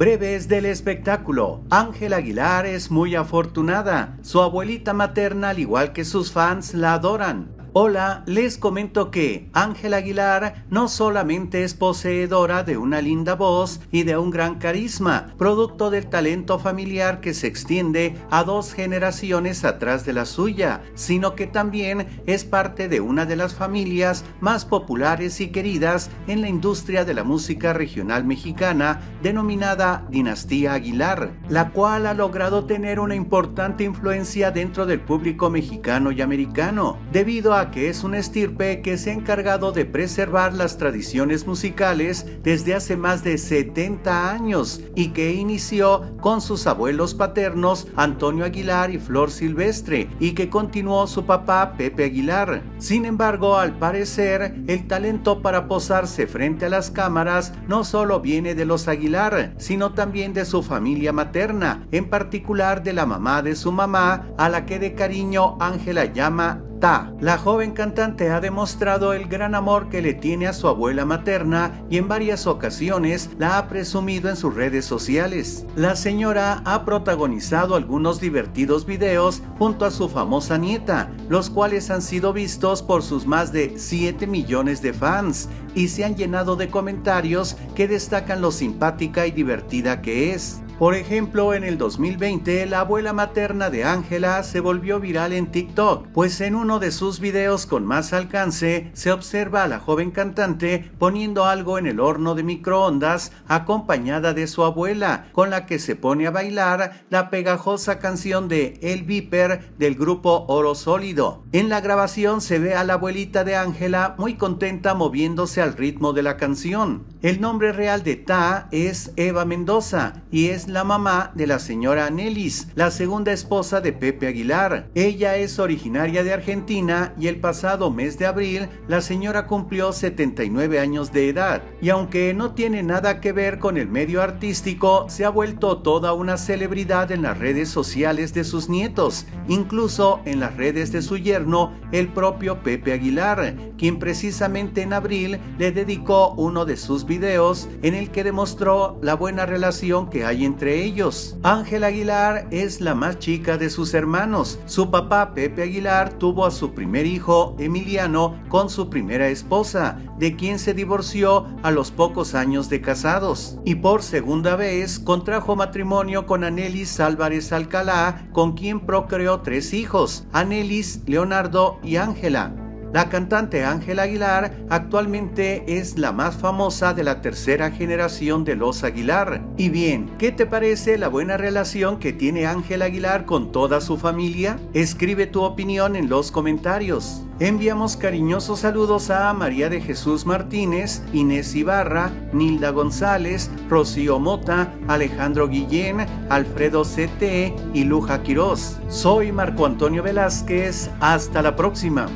Breves del espectáculo. Ángela Aguilar es muy afortunada. Su abuelita materna, al igual que sus fans, la adoran. Hola, les comento que Ángela Aguilar no solamente es poseedora de una linda voz y de un gran carisma, producto del talento familiar que se extiende a dos generaciones atrás de la suya, sino que también es parte de una de las familias más populares y queridas en la industria de la música regional mexicana, denominada Dinastía Aguilar, la cual ha logrado tener una importante influencia dentro del público mexicano y americano, debido a que es un estirpe que se ha encargado de preservar las tradiciones musicales desde hace más de 70 años y que inició con sus abuelos paternos Antonio Aguilar y Flor Silvestre y que continuó su papá Pepe Aguilar. Sin embargo, al parecer, el talento para posarse frente a las cámaras no solo viene de los Aguilar, sino también de su familia materna, en particular de la mamá de su mamá, a la que de cariño Ángela llama la joven cantante ha demostrado el gran amor que le tiene a su abuela materna y en varias ocasiones la ha presumido en sus redes sociales. La señora ha protagonizado algunos divertidos videos junto a su famosa nieta, los cuales han sido vistos por sus más de 7 millones de fans y se han llenado de comentarios que destacan lo simpática y divertida que es. Por ejemplo, en el 2020, la abuela materna de Ángela se volvió viral en TikTok, pues en uno de sus videos con más alcance se observa a la joven cantante poniendo algo en el horno de microondas acompañada de su abuela, con la que se pone a bailar la pegajosa canción de El Viper del grupo Oro Sólido. En la grabación se ve a la abuelita de Ángela muy contenta moviéndose al ritmo de la canción. El nombre real de Ta es Eva Mendoza y es la mamá de la señora Anelis, la segunda esposa de Pepe Aguilar. Ella es originaria de Argentina y el pasado mes de abril la señora cumplió 79 años de edad. Y aunque no tiene nada que ver con el medio artístico, se ha vuelto toda una celebridad en las redes sociales de sus nietos, incluso en las redes de su yerno, el propio Pepe Aguilar, quien precisamente en abril le dedicó uno de sus videos en el que demostró la buena relación que hay entre ellos. Ángela Aguilar es la más chica de sus hermanos. Su papá Pepe Aguilar tuvo a su primer hijo, Emiliano, con su primera esposa, de quien se divorció a los pocos años de casados. Y por segunda vez contrajo matrimonio con Anelis Álvarez Alcalá, con quien procreó tres hijos, Anelis, Leonardo y Ángela. La cantante Ángela Aguilar actualmente es la más famosa de la tercera generación de los Aguilar. Y bien, ¿qué te parece la buena relación que tiene Ángela Aguilar con toda su familia? Escribe tu opinión en los comentarios. Enviamos cariñosos saludos a María de Jesús Martínez, Inés Ibarra, Nilda González, Rocío Mota, Alejandro Guillén, Alfredo CT y Luja Quirós. Soy Marco Antonio Velázquez. Hasta la próxima.